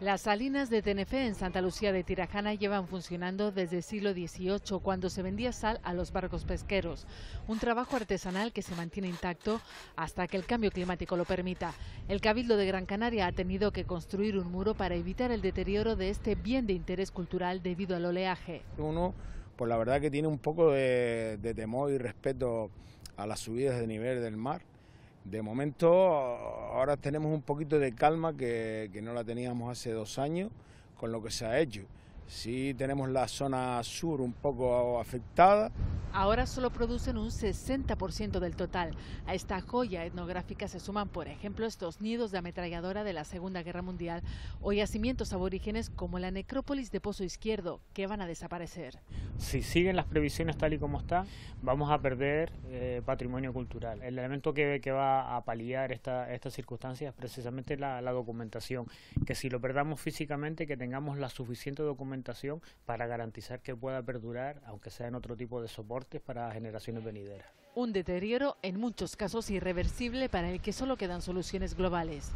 Las salinas de Tenefé en Santa Lucía de Tirajana llevan funcionando desde el siglo XVIII, cuando se vendía sal a los barcos pesqueros. Un trabajo artesanal que se mantiene intacto hasta que el cambio climático lo permita. El Cabildo de Gran Canaria ha tenido que construir un muro para evitar el deterioro de este bien de interés cultural debido al oleaje. Uno, pues la verdad que tiene un poco de temor y respeto a las subidas de nivel del mar de momento, ahora tenemos un poquito de calma que, no la teníamos hace dos años con lo que se ha hecho. Sí tenemos la zona sur un poco afectada. Ahora solo producen un 60% del total. A esta joya etnográfica se suman, por ejemplo, estos nidos de ametralladora de la Segunda Guerra Mundial o yacimientos aborígenes como la necrópolis de Pozo Izquierdo, que van a desaparecer. Si siguen las previsiones tal y como está, vamos a perder eh, patrimonio cultural. El elemento que, va a paliar esta, estas circunstancias es precisamente la, la documentación, que si lo perdamos físicamente, que tengamos la suficiente documentación para garantizar que pueda perdurar, aunque sea en otro tipo de para generaciones venideras. Un deterioro en muchos casos irreversible para el que solo quedan soluciones globales.